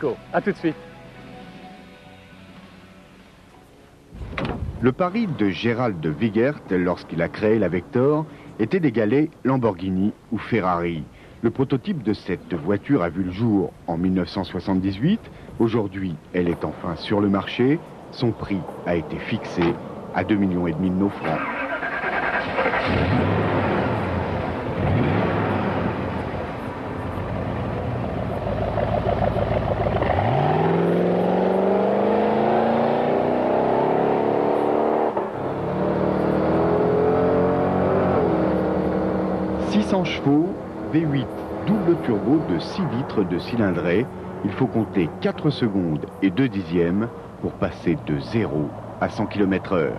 tout de suite. Le pari de Gérald de Wigert, lorsqu'il a créé la Vector, était d'égaler Lamborghini ou Ferrari. Le prototype de cette voiture a vu le jour en 1978. Aujourd'hui, elle est enfin sur le marché. Son prix a été fixé à 2,5 millions de nos francs. « 600 chevaux, V8 double turbo de 6 litres de cylindrée. Il faut compter 4 secondes et 2 dixièmes pour passer de 0 à 100 km heure.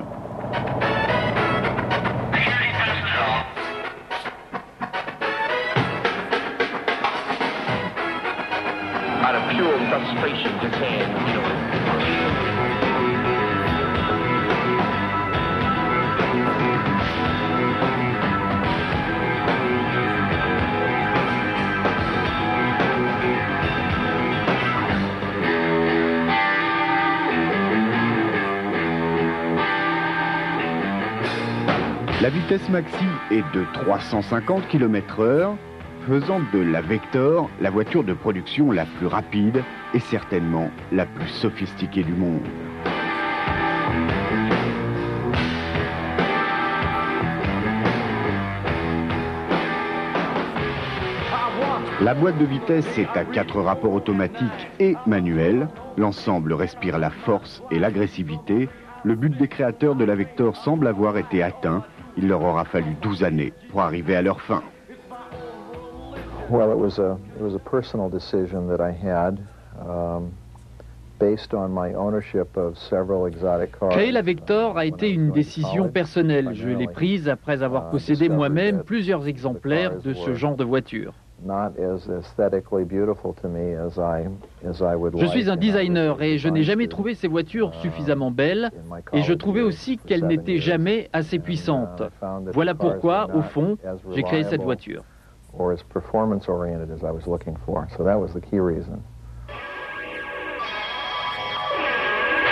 La vitesse maxi est de 350 km heure, faisant de la Vector la voiture de production la plus rapide et certainement la plus sophistiquée du monde. La boîte de vitesse est à quatre rapports automatiques et manuels. L'ensemble respire la force et l'agressivité. Le but des créateurs de la Vector semble avoir été atteint. Il leur aura fallu 12 années pour arriver à leur fin. Well, it was a it was a personal decision that I had, um, based on my ownership of several exotic cars. Créer la Vector a été une décision personnelle. Je l'ai prise après avoir uh, possédé moi-même plusieurs exemplaires de ce genre de voiture. Not as aesthetically beautiful to me as I as I would Je like, suis un and I designer et je n'ai jamais to, trouvé ces voitures uh, suffisamment belles et je trouvais aussi qu'elles n'étaient jamais assez And, uh, puissantes. That the Voilà pourquoi, were au fond, j'ai créé cette voiture. Or as performance oriented as I was looking for. So that was the key reason.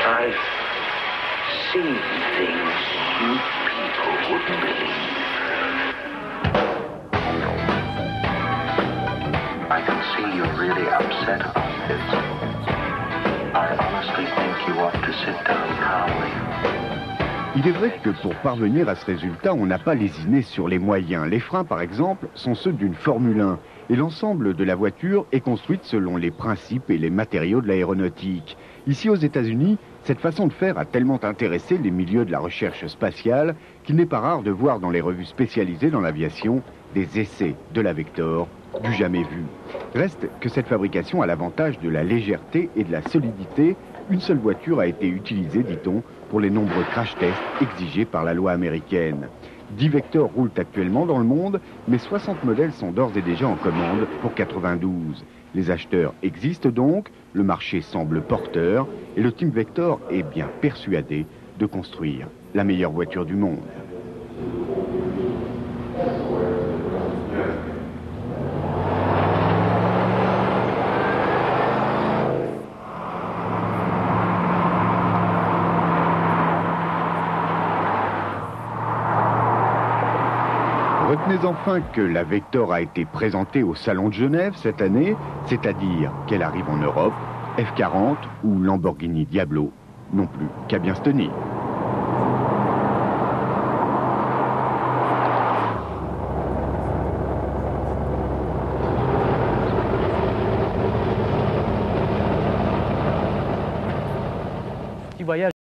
I see things you people wouldn't believe. Il est vrai que pour parvenir à ce résultat, on n'a pas lésiné sur les moyens. Les freins, par exemple, sont ceux d'une Formule 1. Et l'ensemble de la voiture est construite selon les principes et les matériaux de l'aéronautique. Ici aux États-Unis, cette façon de faire a tellement intéressé les milieux de la recherche spatiale qu'il n'est pas rare de voir dans les revues spécialisées dans l'aviation des essais de la Vector du jamais vu. Reste que cette fabrication a l'avantage de la légèreté et de la solidité. Une seule voiture a été utilisée, dit-on, pour les nombreux crash tests exigés par la loi américaine. 10 Vectors roulent actuellement dans le monde, mais 60 modèles sont d'ores et déjà en commande pour 92. Les acheteurs existent donc, le marché semble porteur, et le Team Vector est bien persuadé de construire la meilleure voiture du monde. Enfin que la Vector a été présentée au Salon de Genève cette année, c'est-à-dire qu'elle arrive en Europe, F40 ou Lamborghini Diablo non plus qu'à bien se tenir.